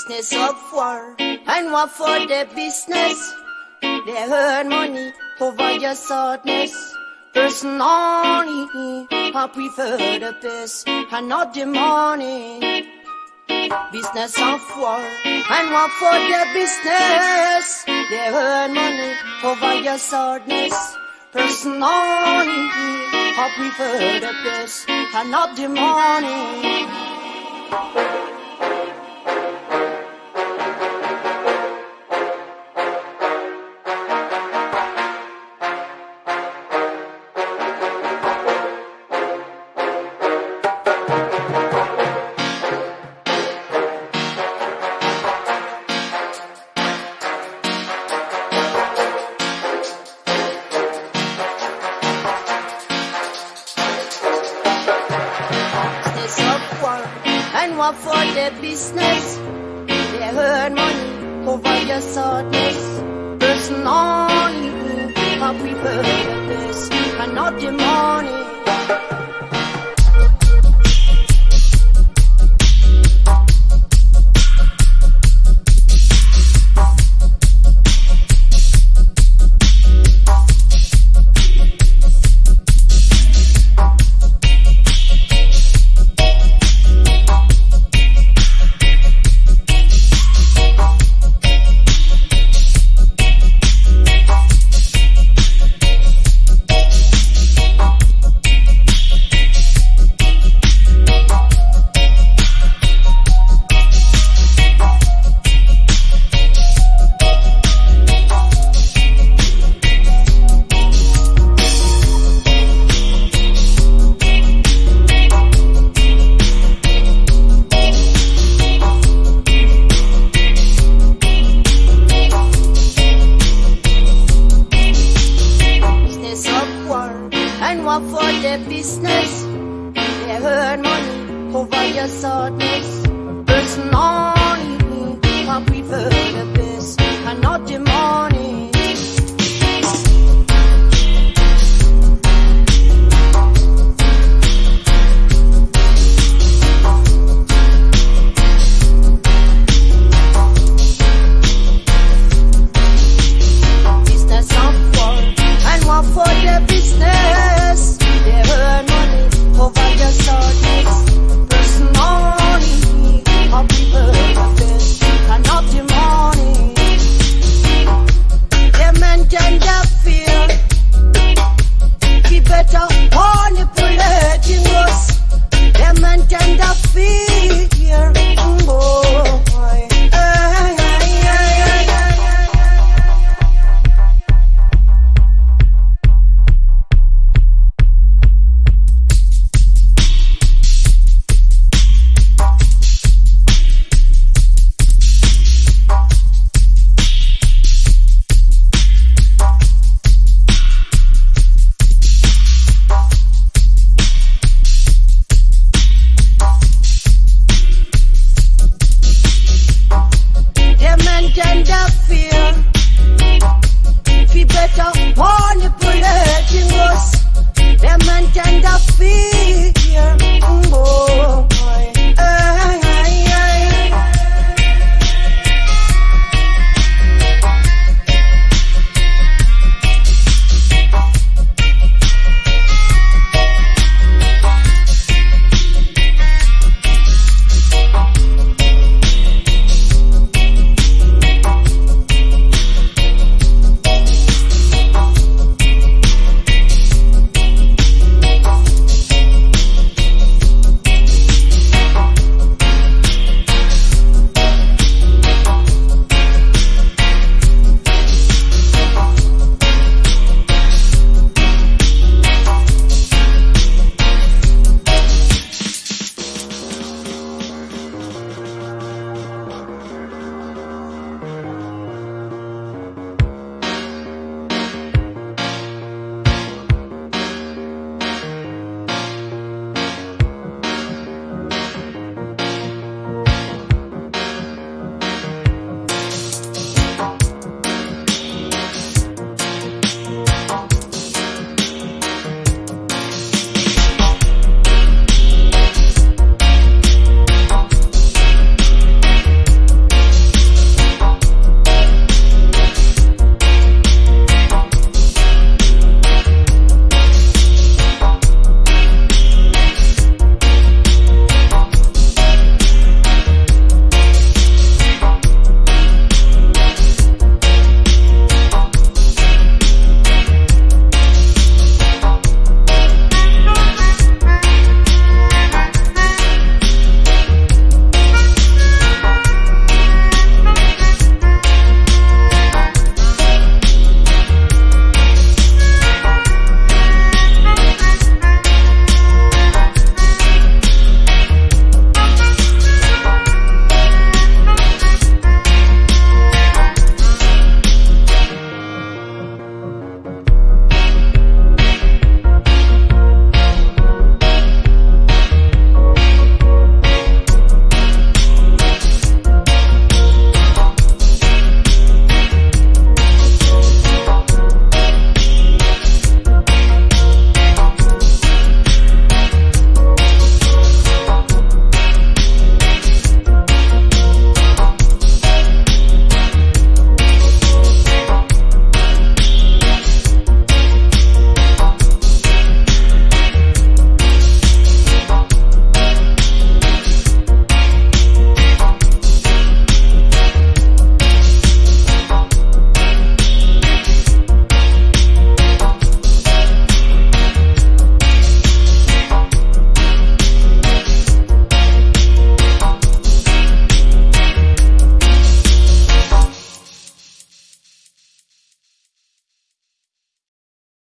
business of war and war for the business. They earn money over your sadness. Personally, I prefer the peace and not the money. Business of war and war for the business. They earn money over your sadness. Personally, I prefer the peace and not the money. War for the business. They earn money over your sadness. Personally, I prefer the best and not the money. the business. They heard money over your sadness. Personally, I prefer the best. and not the